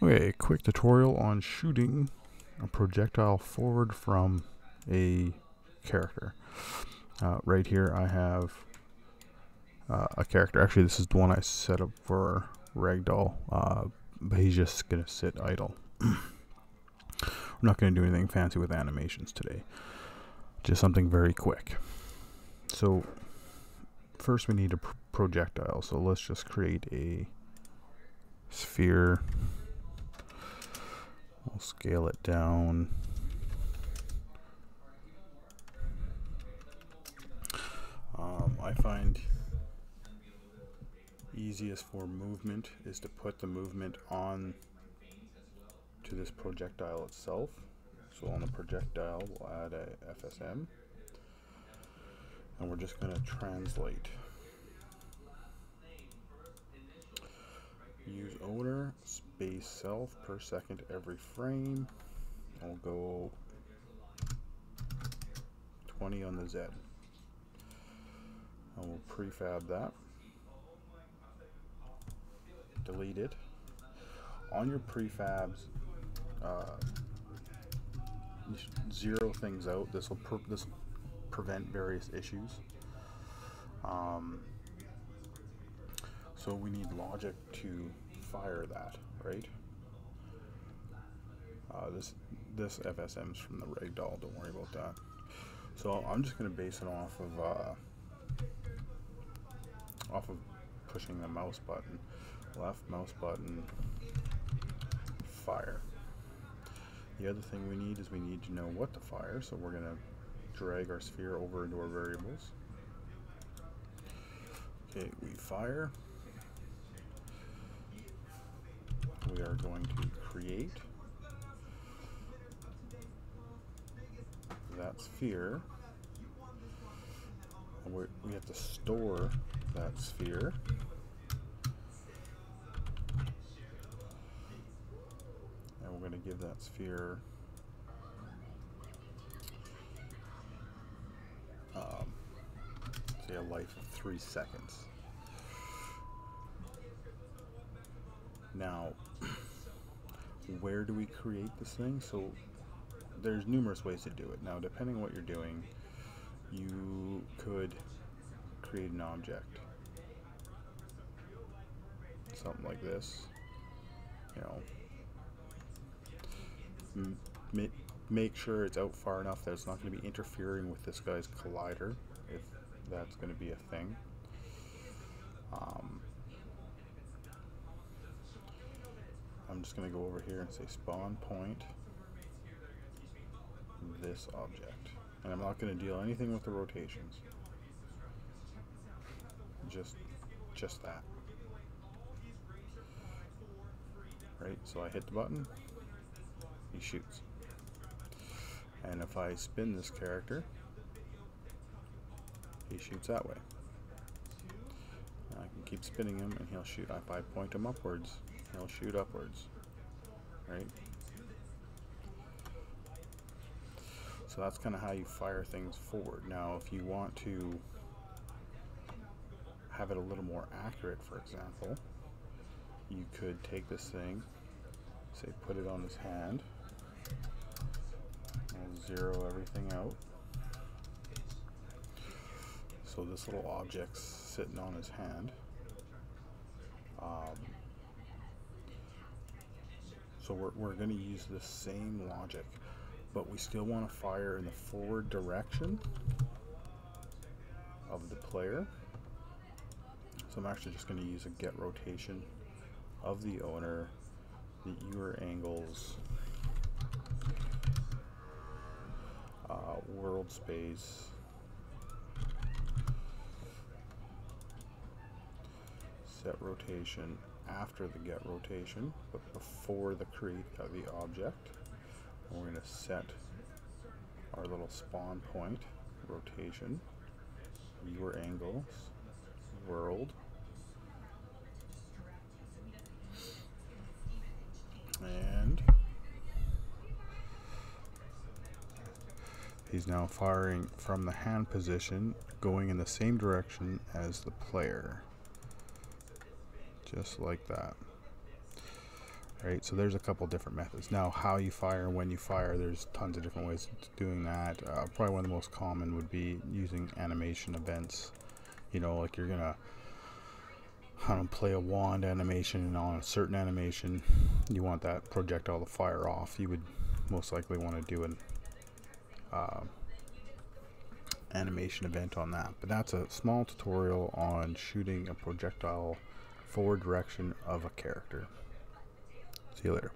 Okay, a quick tutorial on shooting a projectile forward from a character. Uh, right here I have uh, a character. Actually, this is the one I set up for Ragdoll, uh, but he's just going to sit idle. We're not going to do anything fancy with animations today. Just something very quick. So, first we need a pr projectile. So let's just create a sphere. We'll scale it down. Um, I find easiest for movement is to put the movement on to this projectile itself. So on the projectile, we'll add a FSM. And we're just going to translate. Use owner space self per second every frame. I'll go 20 on the Z. And we'll prefab that. Delete it. On your prefabs, uh, zero things out. This will this will prevent various issues. Um, so we need logic to fire that, right? Uh, this this is from the Ragdoll. Don't worry about that. So I'm just going to base it off of uh, off of pushing the mouse button, left mouse button, fire. The other thing we need is we need to know what to fire, so we're going to drag our sphere over into our variables. Okay, we fire. We are going to create that sphere. we we have to store that sphere. And we're going to give that sphere um, say a life of three seconds. Now, where do we create this thing? So there's numerous ways to do it. Now, depending on what you're doing, you could create an object. Something like this. You know, make, sure it's out far enough that it's not going to be interfering with this guy's collider, if that's going to be a thing. Um, I'm just going to go over here and say spawn point this object. And I'm not going to deal anything with the rotations. Just, just that. Right, so I hit the button, he shoots. And if I spin this character, he shoots that way. I can keep spinning him and he'll shoot. If I point him upwards, he'll shoot upwards. Right? So that's kind of how you fire things forward. Now, if you want to have it a little more accurate, for example, you could take this thing, say put it on his hand, and zero everything out. So this little object's sitting on his hand. Um, so we're, we're going to use the same logic, but we still want to fire in the forward direction of the player. So I'm actually just going to use a get rotation of the owner, the Euler angles, uh, world space, set rotation after the get rotation, but before the create of the object. we're going to set our little spawn point rotation, Euler angles, world, and he's now firing from the hand position going in the same direction as the player just like that right? So there's a couple different methods. Now, how you fire when you fire, there's tons of different ways of doing that. Uh, probably one of the most common would be using animation events. You know, like you're gonna I don't play a wand animation and on a certain animation you want that projectile to fire off. You would most likely want to do an uh, animation event on that. But that's a small tutorial on shooting a projectile forward direction of a character. See you later.